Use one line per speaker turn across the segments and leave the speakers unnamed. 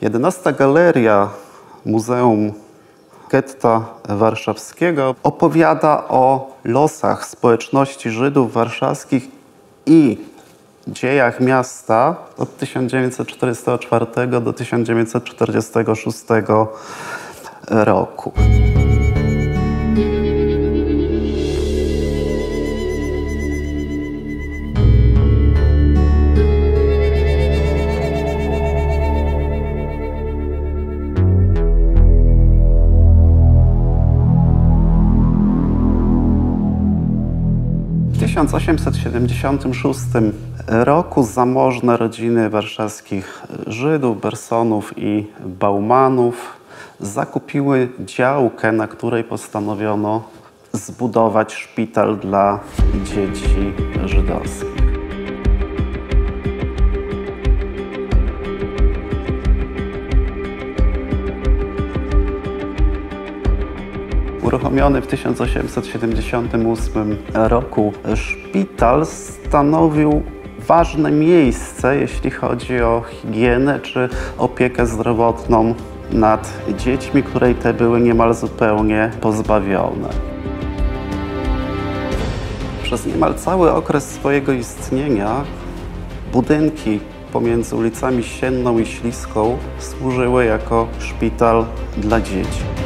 Jedenasta galeria Muzeum Getta Warszawskiego opowiada o losach społeczności Żydów warszawskich i dziejach miasta od 1944 do 1946 roku. 1876 roku zamożne rodziny warszawskich Żydów, Bersonów i Baumanów zakupiły działkę, na której postanowiono zbudować szpital dla dzieci żydowskich. Uruchomiony w 1878 roku szpital stanowił ważne miejsce, jeśli chodzi o higienę czy opiekę zdrowotną nad dziećmi, której te były niemal zupełnie pozbawione. Przez niemal cały okres swojego istnienia budynki pomiędzy ulicami Sienną i Śliską służyły jako szpital dla dzieci.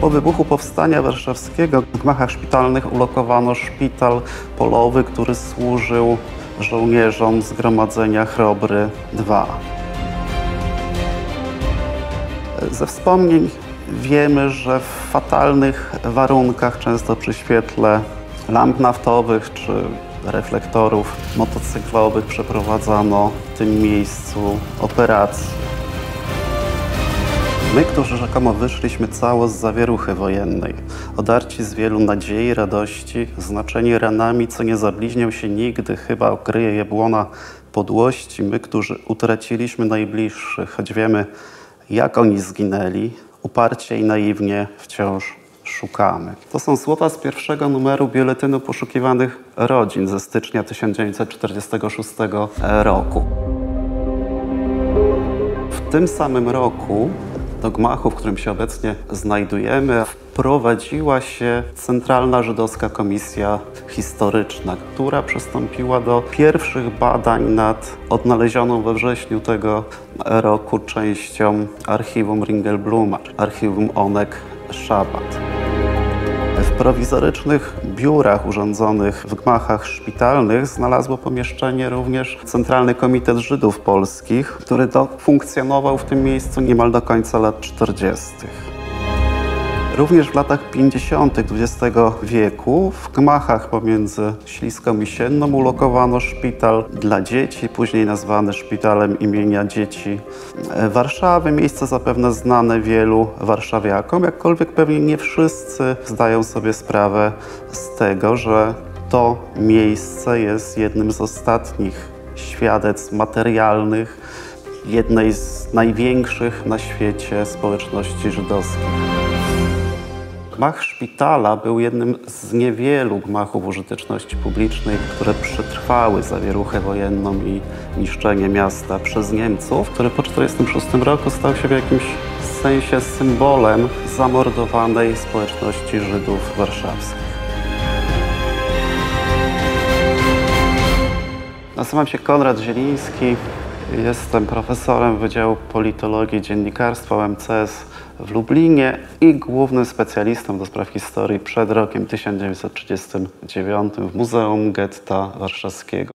Po wybuchu Powstania Warszawskiego w gmachach szpitalnych ulokowano szpital polowy, który służył żołnierzom Zgromadzenia Chrobry II. Ze wspomnień wiemy, że w fatalnych warunkach, często przy świetle lamp naftowych czy reflektorów motocyklowych przeprowadzano w tym miejscu operacje. My, którzy rzekomo wyszliśmy cało z zawieruchy wojennej, odarci z wielu nadziei, radości, znaczeni ranami, co nie zabliźnią się nigdy, chyba okryje je błona podłości, my, którzy utraciliśmy najbliższych, choć wiemy, jak oni zginęli, uparcie i naiwnie wciąż szukamy. To są słowa z pierwszego numeru Biuletynu Poszukiwanych Rodzin ze stycznia 1946 roku. W tym samym roku do gmachu, w którym się obecnie znajdujemy, wprowadziła się Centralna Żydowska Komisja Historyczna, która przystąpiła do pierwszych badań nad odnalezioną we wrześniu tego roku częścią archiwum Ringelbluma, archiwum Onek Szabat. W prowizorycznych biurach urządzonych w gmachach szpitalnych znalazło pomieszczenie również Centralny Komitet Żydów Polskich, który funkcjonował w tym miejscu niemal do końca lat 40. Również w latach 50. XX wieku w gmachach pomiędzy Śliską i Sienną ulokowano szpital dla dzieci, później nazwany Szpitalem imienia Dzieci Warszawy. Miejsce zapewne znane wielu warszawiakom, jakkolwiek pewnie nie wszyscy zdają sobie sprawę z tego, że to miejsce jest jednym z ostatnich świadectw materialnych jednej z największych na świecie społeczności żydowskich. Gmach szpitala był jednym z niewielu gmachów użyteczności publicznej, które przetrwały zawieruchę wojenną i niszczenie miasta przez Niemców, który po 1946 roku stał się w jakimś sensie symbolem zamordowanej społeczności Żydów warszawskich. Nazywam się Konrad Zieliński. Jestem profesorem Wydziału Politologii i Dziennikarstwa UMCS w Lublinie i głównym specjalistą do spraw historii przed rokiem 1939 w Muzeum Getta Warszawskiego.